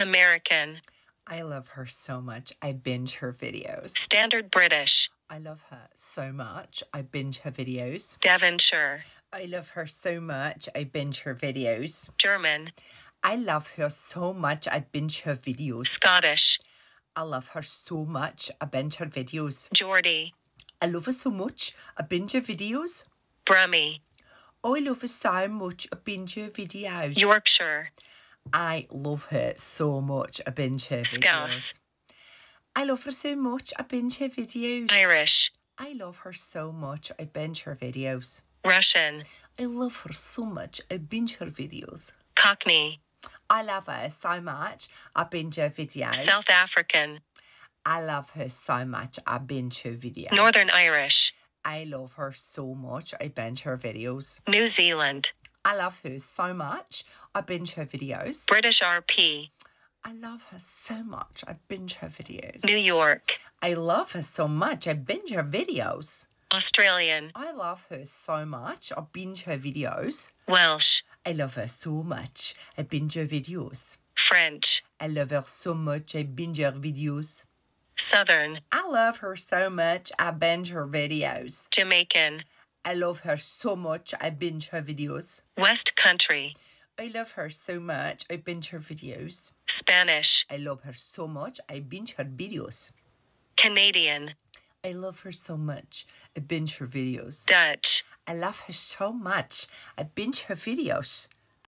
American, I love her so much. I binge her videos. Standard British, I love her so much. I binge her videos. Devonshire, I love her so much. I binge her videos. German, I love her so much. I binge her videos. Scottish, I love her so much. I binge her videos. Geordie, I love her so much. I binge her videos. Brummie, I love her so much. I binge her videos. Yorkshire, I love her so much. I binge her videos. Scouse, I love her so much. I binge her videos. Irish, I love her so much. I binge her videos. Russian, I love her so much. I binge her videos. Cockney, I love her so much. I binge her videos. South African, I love her so much. I binge her videos. Northern Irish, I love her so much. I binge her videos. New Zealand, I love her so much. I binge her videos. British RP, I love her so much. I binge her videos. New York, I love her so much. I binge her videos. Australian, I love her so much. I binge her videos. Welsh, I love her so much. I binge her videos. French, I love her so much. I binge her videos. Southern, I love her so much. I binge her videos. Jamaican, I love her so much. I binge her videos. West Country, I love her so much. I binge her videos. Spanish, I love her so much. I binge her videos. Canadian, I love her so much. I binge her videos. Dutch, I love her so much. I binge her videos.